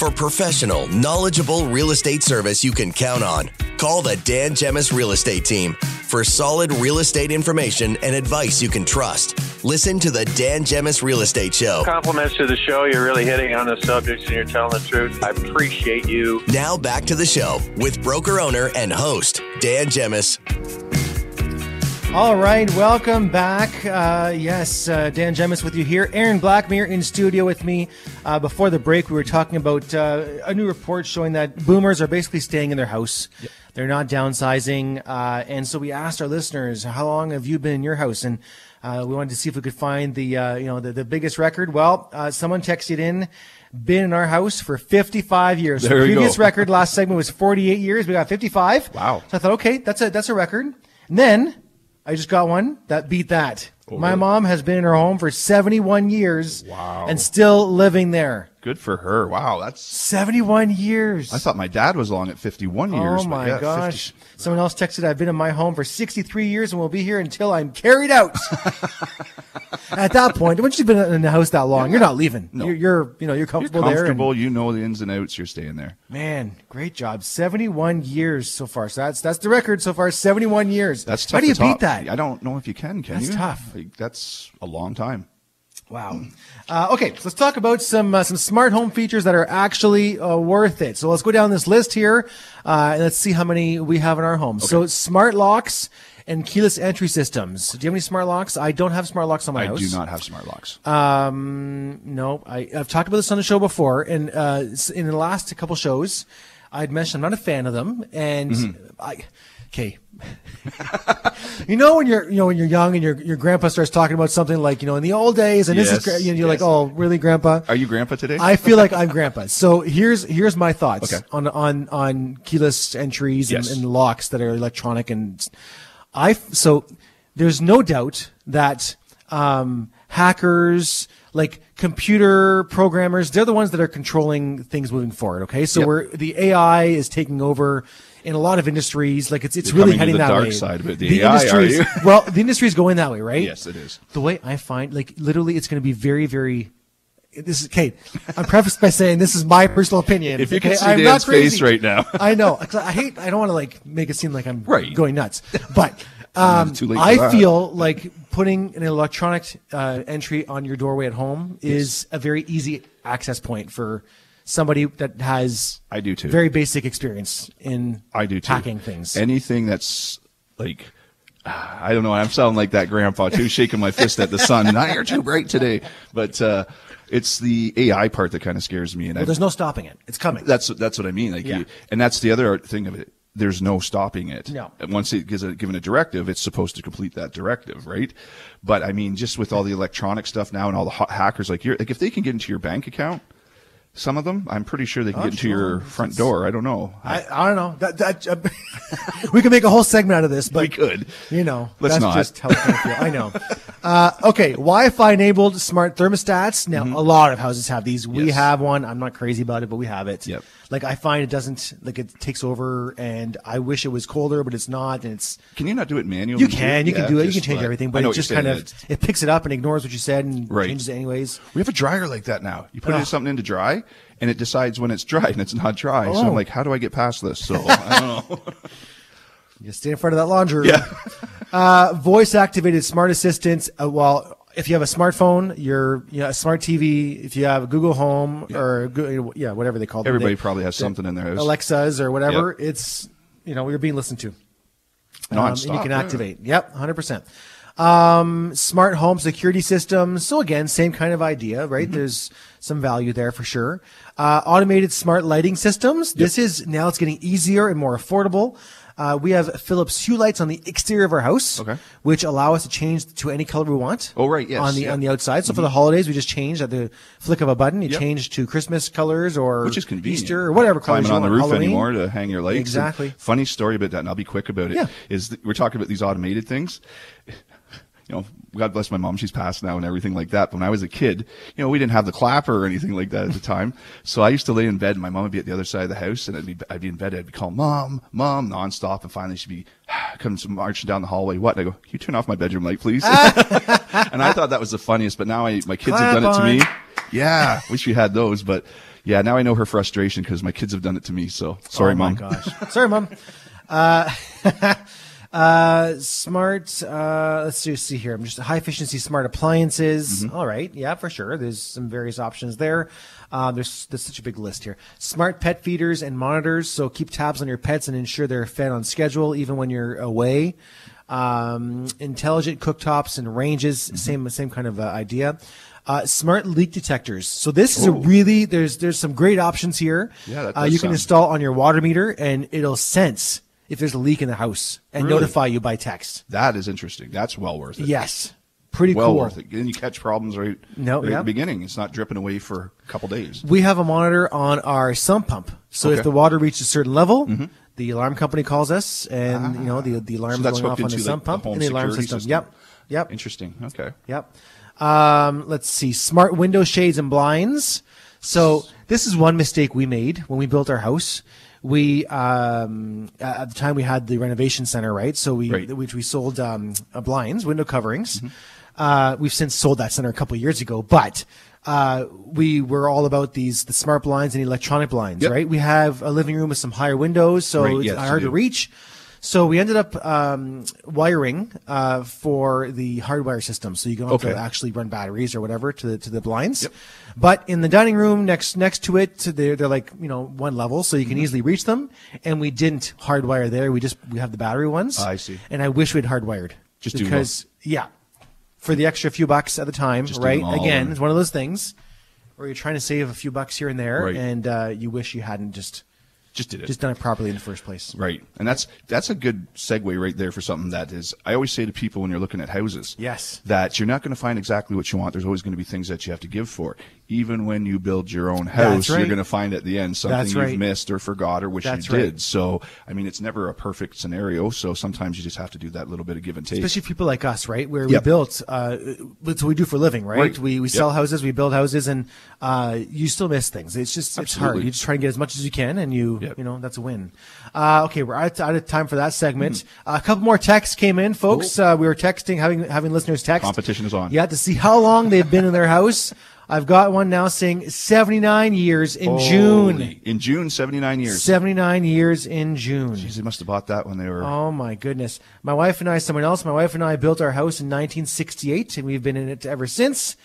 For professional, knowledgeable real estate service you can count on, call the Dan Gemus Real Estate Team. For solid real estate information and advice you can trust, listen to the Dan Gemus Real Estate Show. Compliments to the show. You're really hitting on the subjects and you're telling the truth. I appreciate you. Now back to the show with broker owner and host, Dan Gemus. All right, welcome back. Uh, yes, uh, Dan Gemus with you here. Aaron Blackmere in studio with me. Uh, before the break, we were talking about uh, a new report showing that boomers are basically staying in their house. Yep. They're not downsizing. Uh, and so we asked our listeners, how long have you been in your house? And uh, we wanted to see if we could find the, uh you know, the, the biggest record. Well, uh someone texted in been in our house for 55 years. There the previous go. record last segment was 48 years. We got 55. Wow. So I thought, okay, that's a that's a record. And then I just got one that beat that. Oh. My really? mom has been in her home for 71 years. Wow. And still living there. Good for her. Wow, that's. 71 years. I thought my dad was long at 51 years. Oh my yeah, 50 gosh. Someone else texted, I've been in my home for 63 years and will be here until I'm carried out. At that point, once you've been in the house that long, you're not leaving. No. You're, you're, you know, you're You're comfortable, there. and- comfortable. You know the ins and outs. You're staying there. Man, great job. 71 years so far. So that's that's the record so far. 71 years. That's tough How do you top. beat that? I don't know if you can. Can you? That's you? tough. Like, that's a long time. Wow. Uh, okay, so let's talk about some uh, some smart home features that are actually uh, worth it. So let's go down this list here, uh, and let's see how many we have in our home. So smart locks and keyless entry systems. Do you have any smart locks? I don't have smart locks on my I house. do not have smart locks. Um, no, I, I've talked about this on the show before, and uh, in the last couple shows, I'd mentioned I'm not a fan of them, and Mm-hmm. I, okay. you know when you're you know when you're young and your your grandpa starts talking about something like you know in the old days and this is Yes, you know, you're like oh really grandpa Are you grandpa today? I feel like I'm grandpa. So here's here's my thoughts Okay. on on on keyless entries and, and locks that are electronic and I so there's no doubt that um, hackers like computer programmers they're the ones that are controlling things moving forward. Okay, so Yep. we're the AI is taking over. In a lot of industries, like it's it's You're really heading the that dark way. side it. The AI, are industry's- well, the industry is going that way, right? yes, it is. the way I find, like literally, it's going to be very, very. This is Kate. I'm prefaced by saying this is my personal opinion. If you okay? could see I'm Dan's not face right now. I know. I hate. I don't want to like make it seem like I'm Right. going nuts, but um, I that. feel like putting an electronic uh, entry on your doorway at home is a very easy access point for somebody that has I do too. very basic experience in I do too. hacking things. Anything that's like, I don't know. I'm sounding like that grandpa too, shaking my fist at the sun. Now you're too bright today. But uh, it's the AI part that kind of scares me. And well, I, there's no stopping it. It's coming. that's that's what I mean. Like, Yeah. you, and that's the other thing of it. There's no stopping it. No. Once it gives a, given a directive, it's supposed to complete that directive, right? But I mean, just with all the electronic stuff now and all the ha- hackers, like you're like if they can get into your bank account, some of them, I'm pretty sure they can Oh, get into sure. your front door. I don't know. I, I don't know. That, that uh, we could make a whole segment out of this, but We could. You know, Let's that's not. just how I feel. I know. Uh, okay, Wi-Fi enabled smart thermostats. Now, a lot of houses have these. We Mm-hmm. Yes. have one. I'm not crazy about it, but we have it. Yep. Like I find it doesn't like it takes over, and I wish it was colder, but it's not, and it's. Can you not do it manually? You can, you Yeah, can do it, you can change like- everything, but it just kind of it picks it up and ignores what you said and Right. changes it anyways. We have a dryer like that now. You put Ugh. in something into dry, and it decides when it's dry, and it's not dry. So Oh. I'm like, how do I get past this? So I don't know. You stay in front of that laundry room. Yeah. uh, voice activated smart assistants. Uh, well, if you have a smartphone, your you know, a smart TV, if you have a Google Home or Goo- yeah, whatever they call them, Everybody they- probably has the something in their house. Alexas or whatever. It's you know you're being listened to. Um, and you can yeah. activate. Yep, hundred percent. Um, smart home security systems. So again, same kind of idea, right? Mm-hmm. There's some value there for sure. Uh, automated smart lighting systems. This is now it's getting easier and more affordable. Uh, we have Philips Hue lights on the exterior of our house, Okay. which allow us to change to any color we want. Oh, right, yes, On the yeah. Mm-hmm. on the outside. So for the holidays, we just change at the flick of a button. You Yep. change to Christmas colors or Which is convenient. Easter or whatever colors Climbing you on the roof Halloween. anymore to hang your lights. And Exactly. funny story about that, and I'll be quick about it. Yeah. Is that we're talking about these automated things. You know, God bless my mom; she's passed now and everything like that. But when I was a kid, you know, we didn't have the clapper or anything like that at the time. So I used to lay in bed, and my mom would be at the other side of the house, and I'd be, I'd be in bed. I'd be calling mom, mom, nonstop, and finally she'd be comes marching down the hallway. What? And I go, Can you turn off my bedroom light, please? and I thought that was the funniest. But now I, my kids have Clap done it to me. Yeah, wish we had those, but Yeah, now I know her frustration because my kids have done it to me. So sorry, oh mom. my gosh. Sorry, mom. Uh, uh, smart. Uh, let's see, see here. I'm just high efficiency smart appliances. Mm-hmm. All right. Yeah, for sure. There's some various options there. Uh, there's, there's such a big list here. Smart pet feeders and monitors. So keep tabs on your pets and ensure they're fed on schedule, even when you're away. Um, intelligent cooktops and ranges. Mm-hmm. Same, same kind of uh, idea. Uh, smart leak detectors. So this is a really there's there's some great options here. Yeah, that uh, you can sound- install on your water meter, and it'll sense if there's a leak in the house and Really? notify you by text. That is interesting. That's well worth it. Yes, pretty well cool. worth it. Then you catch problems right, No, right yeah. at the beginning. It's not dripping away for a couple days. We have a monitor on our sump pump, so if Okay. Mm-hmm. the water reaches a certain level, the alarm company calls us, and you know the the alarm's So that's going off on the sump like, the pump home and the alarm system. system. Yep, yep, Interesting. Okay. Yep. Um, let's see. Smart window shades and blinds. So this is one mistake we made when we built our house. We um, at the time we had the renovation center, right? So we Right. which we sold um, uh, blinds, window coverings. Uh, we've since sold that center a couple of years ago, but uh, we were all about these the smart blinds and electronic blinds, Yep. right? We have a living room with some higher windows, so Right, it's yes, hard to reach. So we ended up um, wiring uh, for the hardwire system, so you don't have Okay. to actually run batteries or whatever to the to the blinds. But in the dining room next next to it, they're they're like you know one level, so you Mm-hmm. can easily reach them. And we didn't hardwire there; we just we have the battery ones. I see. And I wish we'd hardwired Just do because yeah, for the extra few bucks at the time, Just right? Again, it's one of those things where you're trying to save a few bucks here and there, Right. and uh, you wish you hadn't just Just did it. just done it properly in the first place. Right. And that's that's a good segue right there for something that is I always say to people when you're looking at houses. Yes. That you're not going to find exactly what you want. There's always going to be things that you have to give for. Even when you build your own house, right. you're going to find at the end something That's you've right. missed or forgot or wish That's you right. did. So I mean it's never a perfect scenario. So sometimes you just have to do that little bit of give and take. especially people like us, right? Where Yep. we built, uh, that's what we do for a living, right? We we Yep. sell houses, we build houses, and uh, you still miss things. It's just it's hard. You just try and get as much as you can, and you Yep. you know that's a win. Uh, okay, we're out, out of time for that segment. Hmm. Uh, a couple more texts came in, folks. Uh, we were texting, having having listeners text. Competition is on. Yeah, to see how long they've been in their house. I've got one now saying 79 years in June. In June, 79 years. 79 years in June. Jeez, they must have bought that when they were. Oh my goodness. My wife and I, someone else, my wife and I built our house in 1968 and we've been in it ever since.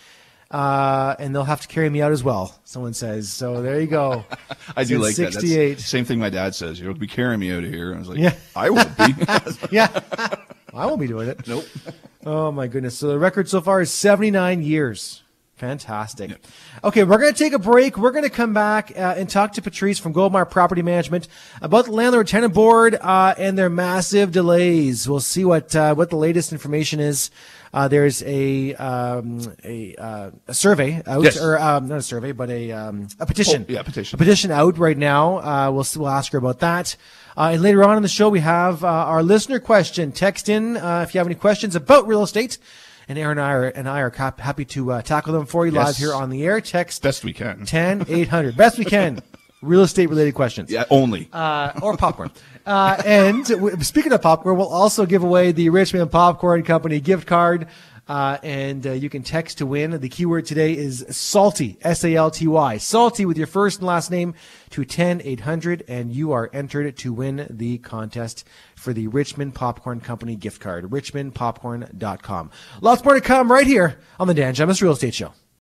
Uh, and they'll have to carry me out as well, someone says. So there you go. I do like that. That's 68. same thing my dad says. You'll be carrying me out of here. I was like, Yeah. I won't be. yeah. I won't be doing it. nope. Oh my goodness. So the record so far is 79 years. Fantastic. Okay, we're going to take a break. We're going to come back uh, and talk to Patrice from Goldmar Property Management about the landlord tenant board uh, and their massive delays. We'll see what uh, what the latest information is. Uh, there's a um, a, uh, a survey out, Yes. or um, not a survey, but a um, a petition. Oh, yeah, petition. A petition out right now. Uh, we'll we'll ask her about that. Uh, and later on in the show, we have uh, our listener question. Text in uh, if you have any questions about real estate. And Aaron and I are, and I are cap- happy to uh, tackle them for you live here on the air. Text Best we can. 10 800. Best we can. Real estate related questions. Yeah, only. Uh, or popcorn. Uh, and w- speaking of popcorn, we'll also give away the Richmond Popcorn Company gift card. Uh, and uh, you can text to win. The keyword today is salty, S A L T Y. Salty with your first and last name to 10 800, and you are entered to win the contest for the Richmond Popcorn Company gift card. RichmondPopcorn.com. Lots more to come right here on the Dan Gemus Real Estate Show.